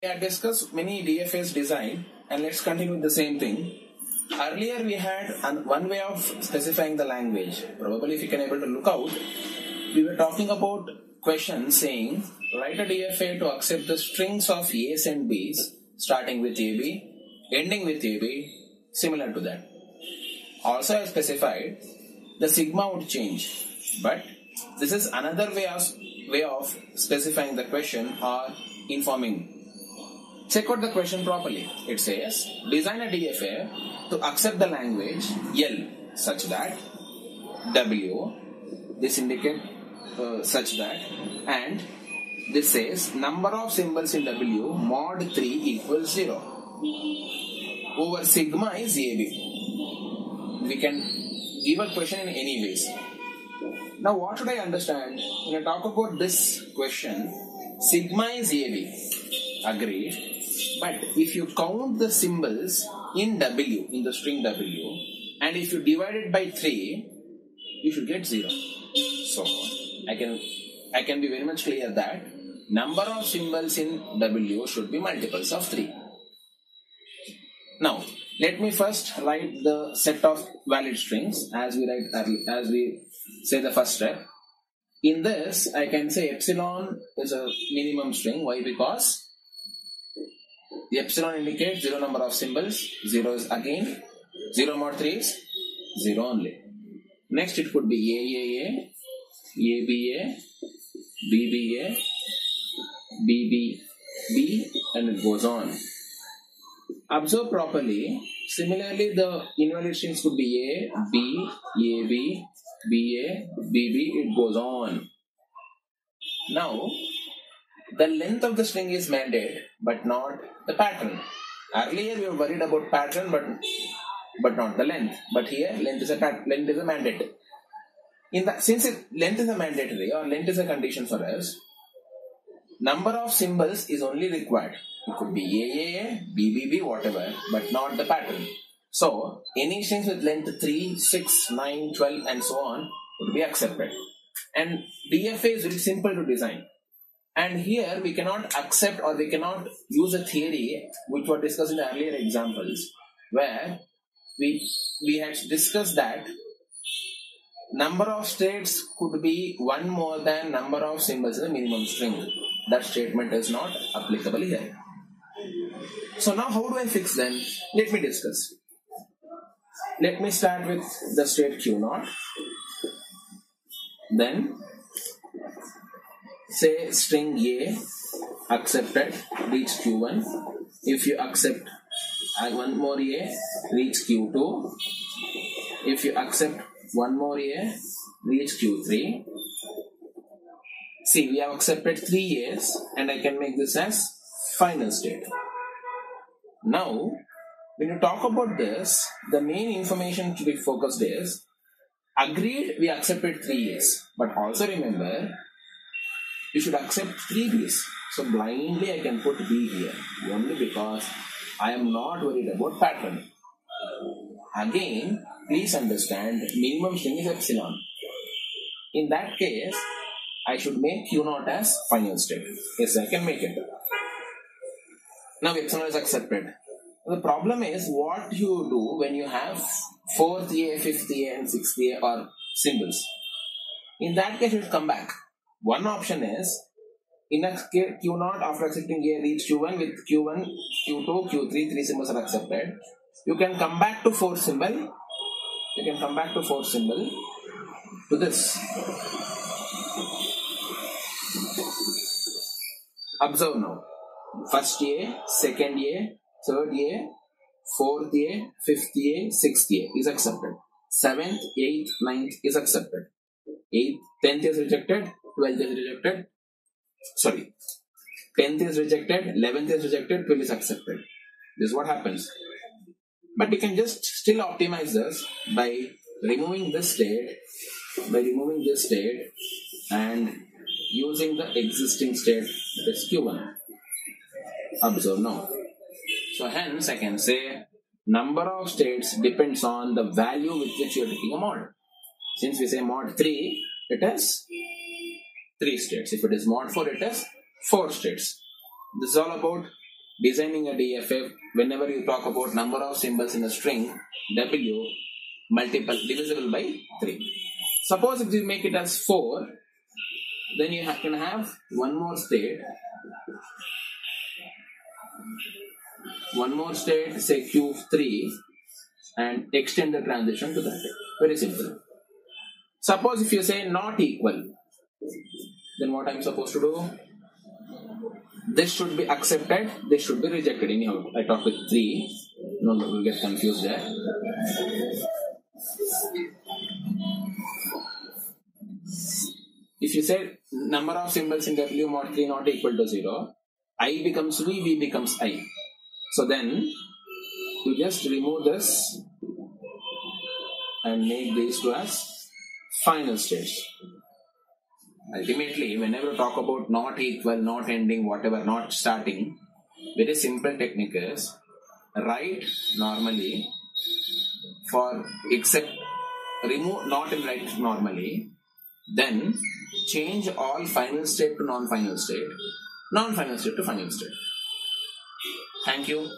We had discussed many DFAs design and let's continue with the same thing. Earlier we had one way of specifying the language. Probably if you can able to look out, we were talking about questions saying write a DFA to accept the strings of A's and B's starting with AB, ending with AB, similar to that. Also I specified the sigma would change, but this is another way of way of specifying the question or informing. Check out the question properly. It says design a DFA to accept the language L such that W this indicate uh, such that and this says number of symbols in W mod 3 equals 0 over sigma is AB. We can give a question in any ways. Now what should I understand? When I talk about this question, sigma is AB. Agreed. But if you count the symbols in W, in the string W, and if you divide it by 3, you should get 0. So I can I can be very much clear that number of symbols in W should be multiples of 3. Now, let me first write the set of valid strings as we write as we say the first step. In this, I can say epsilon is a minimum string. Why? Because the epsilon indicates zero number of symbols. Zero is again zero mod three is zero only. Next, it could be AAA, ABA, BBA, BBB, and it goes on. Observe properly. Similarly, the invalid strings could be A, B, AB, BA, BB, it goes on. Now, the length of the string is mandate, but not the pattern. Earlier we were worried about pattern, but but not the length. But here length is a length is a mandate. In that since it, length is a mandatory or length is a condition for us, number of symbols is only required. It could be AAA, BBB, whatever, but not the pattern. So any strings with length 3, 6, 9, 12 and so on would be accepted. And DFA is very simple to design. And here we cannot accept or we cannot use a theory which were discussed in the earlier examples where we we had discussed that number of states could be one more than number of symbols in the minimum string. That statement is not applicable here. So now how do I fix them? Let me discuss. Let me start with the state Q0. Then say string A accepted reach Q1. If you accept one more A reach Q2. If you accept one more A reach Q3. See, we have accepted three A's and I can make this as final state. Now, when you talk about this, the main information to be focused is agreed we accepted three A's, but also remember you should accept three B's. So blindly I can put B here only because I am not worried about pattern. Again, please understand minimum string is epsilon. In that case, I should make Q naught as final state. Yes, I can make it. Now epsilon is accepted. The problem is what you do when you have fourth A, fifth A, and sixth A or symbols. In that case, you come back one option is in a Q naught after accepting A reach Q1 with Q1, Q2, Q3, three symbols are accepted. You can come back to fourth symbol. You can come back to fourth symbol to this. Observe now. First A, second A, third A, fourth A, fifth A, sixth A is accepted. Seventh, eighth, ninth is accepted. Eighth, tenth is rejected. 12th is rejected. Sorry. 10th is rejected, 11th is rejected, 12th is accepted. This is what happens. But you can just still optimize this by removing this state, by removing this state and using the existing state that is Q1. Observe now. So hence I can say number of states depends on the value with which you are taking a mod. Since we say mod 3, it is three states. If it is mod 4, it has four states. This is all about designing a DFA, whenever you talk about number of symbols in a string, W multiple divisible by 3. Suppose if you make it as 4, then you can have one more state. One more state, say Q3, and extend the transition to that. Very simple. Suppose if you say not equal, then what I'm supposed to do? This should be accepted, this should be rejected. Anyhow, I talk with 3. No, no, we'll get confused there. If you say number of symbols in W mod 3 not equal to 0, I becomes V, V becomes I. So then you just remove this and make these two as final states. Ultimately, whenever you talk about not equal, not ending, whatever, not starting, very simple technique is write normally for except remove not in write normally, then change all final state to non-final state, non-final state to final state. Thank you.